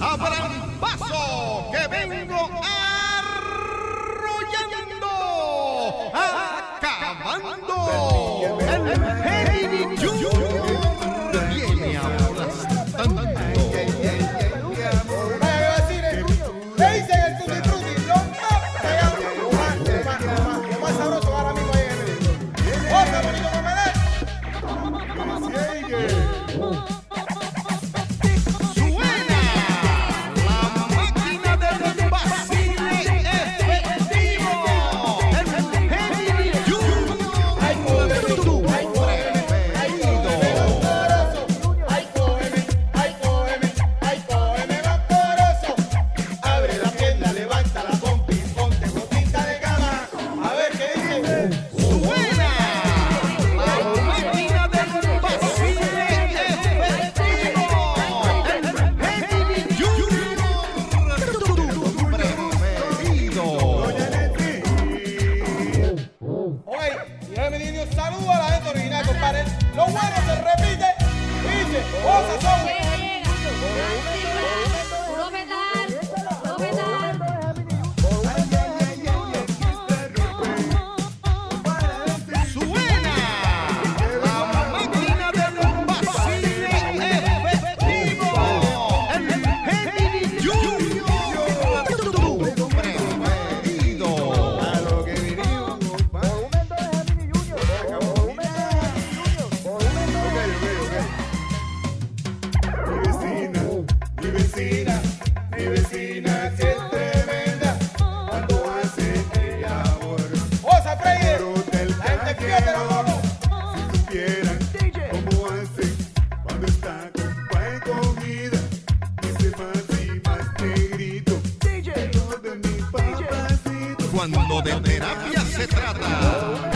abran paso, que vengo arrollando, acabando el Heavy Déjame niño, saluda a la gente original, compadre. Lo bueno se repite. Dice, cosas son. Mi vecina es tremenda cuando hace el ahorro. ¡Oh, Saprey! ¡Gente, qué te! Si supieran, DJ, ¿cómo hacen cuando está con pa' y comida? Dice se y más negrito. de mi papacito? Cuando de terapia se trata.